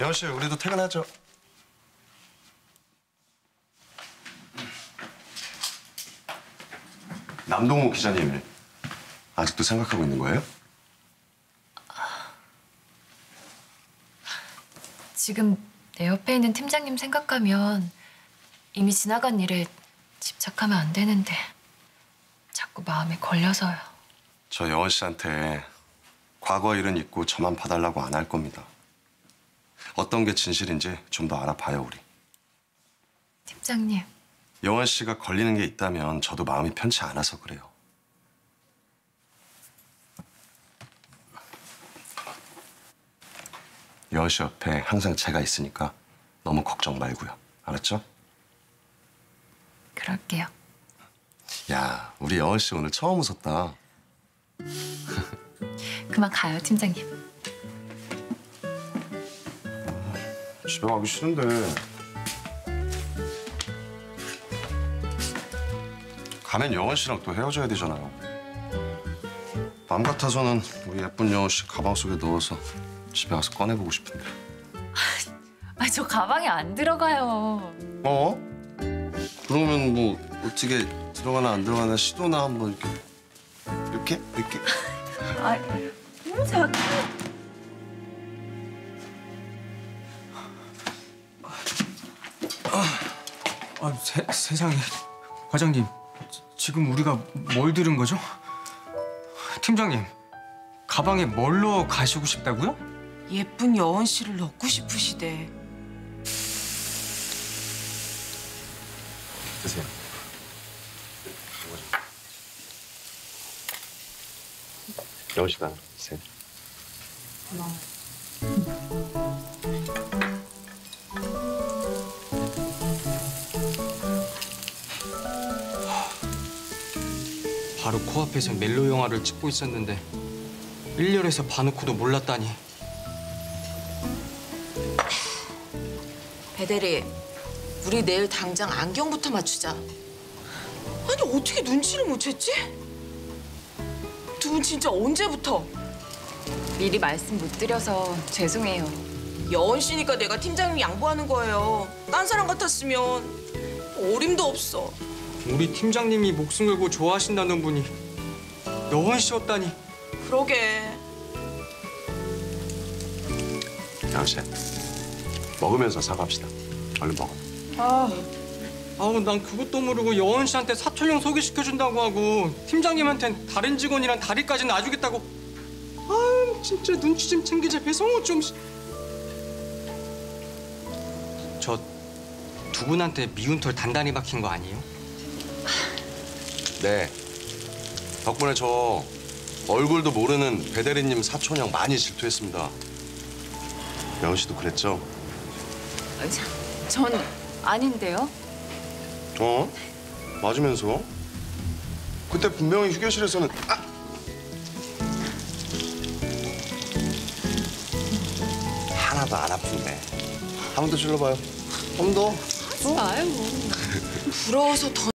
영원 씨, 우리도 퇴근하죠. 남동욱 기자님 아직도 생각하고 있는 거예요? 지금 내 옆에 있는 팀장님 생각하면 이미 지나간 일에 집착하면 안 되는데 자꾸 마음에 걸려서요. 저 영원 씨한테 과거 일은 잊고 저만 봐달라고 안 할 겁니다. 어떤 게 진실인지 좀 더 알아봐요, 우리. 팀장님, 영원 씨가 걸리는 게 있다면 저도 마음이 편치 않아서 그래요. 영원 씨 옆에 항상 제가 있으니까 너무 걱정 말고요. 알았죠? 그럴게요. 야, 우리 영원 씨 오늘 처음 웃었다. 그만 가요, 팀장님. 집에 가기 싫은데. 가면 영원 씨랑 또 헤어져야 되잖아요. 마음 같아서는 우리 예쁜 영원 씨 가방 속에 넣어서 집에 가서 꺼내보고 싶은데. 아, 저 가방에 안 들어가요. 어? 그러면 뭐 어떻게 들어가나 안 들어가나 시도나 한번 이렇게 이렇게 이렇게 아, 너무 작 아, 세, 세상에. 과장님, 지- 지금 우리가 뭘 들은 거죠? 팀장님, 가방에 뭘 넣어 가시고 싶다고요? 예쁜 여원 씨를 넣고 싶으시대. 드세요. 영원 씨가 드세요. 바로 코앞에서 멜로 영화를 찍고 있었는데 1열에서 봐놓고도 몰랐다니. 배대리, 우리 내일 당장 안경부터 맞추자. 아니 어떻게 눈치를 못 챘지? 두 분 진짜 언제부터? 미리 말씀 못 드려서 죄송해요. 여원 씨니까 내가 팀장님 양보하는 거예요. 딴 사람 같았으면 어림도 없어. 우리 팀장님이 목숨 걸고 좋아하신다는 분이 여원 씨였다니. 그러게. 씨 먹으면서 사과합시다. 얼른 먹어. 아우 난 그것도 모르고 여원 씨한테 사촌형 소개시켜준다고 하고 팀장님한텐 다른 직원이랑 다리까지 놔주겠다고 아 진짜 눈치 좀 챙기자 배성호 좀저 두 분한테 미운 털 단단히 박힌 거 아니에요? 네. 덕분에 저 얼굴도 모르는 배대리님 사촌 형 많이 질투했습니다. 영원 씨도 그랬죠? 전 아닌데요. 어? 맞으면서? 그때 분명히 휴게실에서는 아! 하나도 안 아픈데. 한 번 더 질러봐요. 한 번 더. 부러워서 더